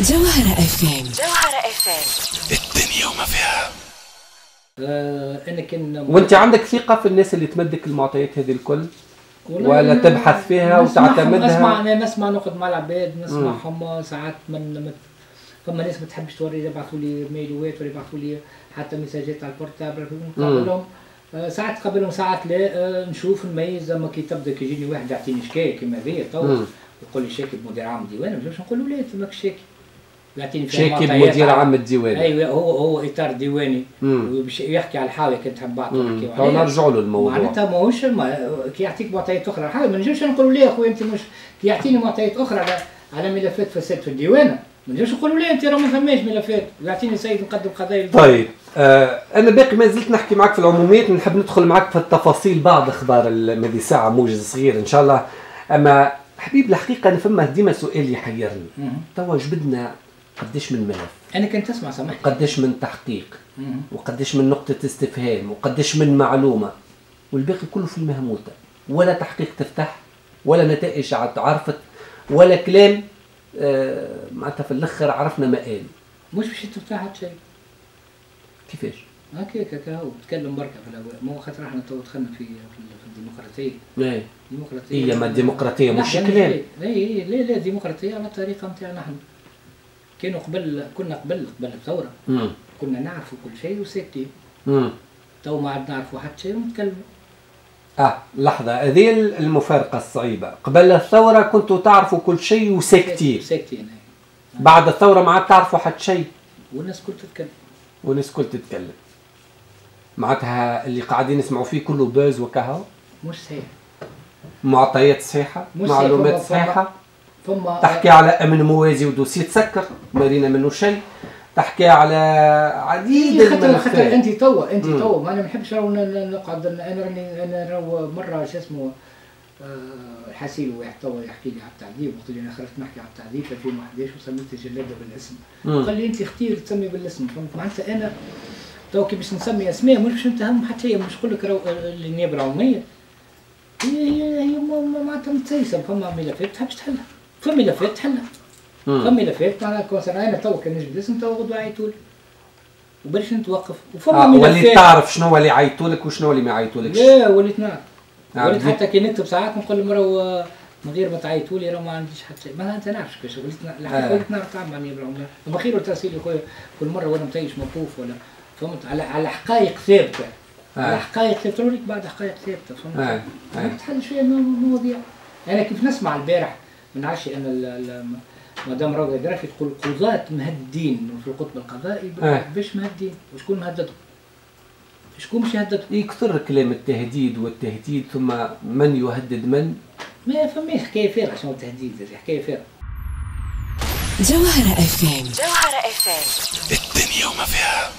جوهرة اف ام جوهرة اف ام الدنيا وما فيها. آه أنا كان وأنت عندك ثقة في الناس اللي تمدك المعطيات هذه الكل؟ ولا تبحث فيها وتعتمدها؟ نسمع أنا نسمع نقعد مع العباد نسمعهم ساعات من فما ناس ما تحبش توري يبعثوا لي mailوات ولا يبعثوا لي حتى messageات على ال portable نقابلهم آه، ساعات قابلهم ساعات لا آه، نشوف نميز زعما كي تبدأ كي يجيني واحد يعطيني شكاية كيما هذيا تو. يقول لي شاكي بمدير عام الديوان ما نقول له لا أنت ماكش شاكي. فيها شاكي على- عام الديوان أيوه هو هو إطار ديواني. وبش- يحكي على الحاوي كنت مم. نحكيو عليه. نرجعوا له الموضوع. معناتها ماهوش ما كي يعطيك معطيات أخرى. حاجة ما نجمش نقول له لا يا خويا أنت مش كي يعطيني معطيات أخرى على على ملفات فساد في الديوانة. ما نجمش نقول له أنت راه ما فماش ملفات. يعطيني سيد مقدم قضايا طيب آه أنا باقي ما زلت نحكي معك في العموميات. نحب ندخل معك في التفاصيل بعض أخبار هذه ساعة موجز صغير إن شاء الله. أما حبيب الحقيقة أنا فما ديما سؤال يحيرني. توا جبدنا قداش من ملف. أنا كنت أسمع سامحني. قداش من تحقيق. مهم. وقداش من نقطة استفهام. وقداش من معلومة. والباقي كله في المهموتة. ولا تحقيق تفتح ولا نتائج عاد عرفت ولا كلام آه معناتها في الأخر عرفنا ما قال مش باش تفتح حتى شيء. كيفاش؟ هكاك هكا هو تكلم بركة في الأول. مو خاطر إحنا تو دخلنا في في الديمقراطية. إيه. الديمقراطيه هي ما الديمقراطية مش كلام. اي اي لا لا الديمقراطيه على الطريقة نتاعنا نحن كانوا قبل كنا قبل قبل الثورة. كنا نعرفوا كل شيء وساكتين. تو ما عاد نعرفوا حتى شيء ونتكلموا. آه لحظة. هذه المفارقة الصعيبة. قبل الثورة كنتوا تعرفوا كل شيء وساكتين. ساكتين. بعد الثورة ما عاد تعرفوا حد شيء. والناس كل تتكلم. والناس كل تتكلم. معناتها اللي قاعدين يسمعوا فيه كله باز وكهو. مش صحيح. معطيات صحيحة معلومات صحيحة. فما تحكي على أمن موازي ودوسي. تسكر ما رينا منه شيء. تحكي على عديد إيه، خاطر خاطر أنت توا أنت. توا. ما أنا ما نحبش نقعد أنا راني أنا راهو مرة شو اسمه آه، حسيل واحد توا يحكي لي على التعذيب. وقت اللي أنا خرجت نحكي على التعذيب في 2011 وسميت جلاده بالاسم. قال لي أنت اختير تسمي بالاسم. فهمت؟ معناتها أنا تو كي باش نسمي أسماء مش باش نتهم حتى هي مش نقول لك راهو النيابه العموميه هي هي هي معناتها متسيسة. فما ملفات تحبش تحلها. ملفات تحلها فما مم. ملفات معناها concernent أنا تو كان اسم تو غدوه عيطوا لي وبلاش نتوقف. وفما آه وليت تعرف شنو اللي يعيطوا لك وشنو اللي ما يعيطوا لكش لا وليت نعرف آه، وليت حتى كي نكتب ساعات نقول لهم من غير ما تعيطوا لي راه ما عنديش حتى شيء. ما أنت نعرفش كيفاش وليت الحقيقة آه. وليت نعرف النيابه العموميه اما خير ترسيل يا خويا كل مرة وأنا متيش موقوف ولا فهمت؟ على على حقائق ثابتة. على آه. حقائق ثابتة. بعد حقائق ثابتة فهمت؟ آه. آه. تحل شوية من المواضيع أنا كيف نسمع البارح من عشي أنا ال- ال- مدام روضه درافي تقول قضاة مهدين في القطب القضائي. آه. باش مهدين؟ وشكون مهددهم؟ شكون باش يهددهم؟ يكثر كلام التهديد والتهديد ثم من يهدد من؟ ما فماش حكاية فارغة شنو التهديد هذه حكاية فارغة. جوهرة اف ام جوهرة اف ام الدنيا وما فيها.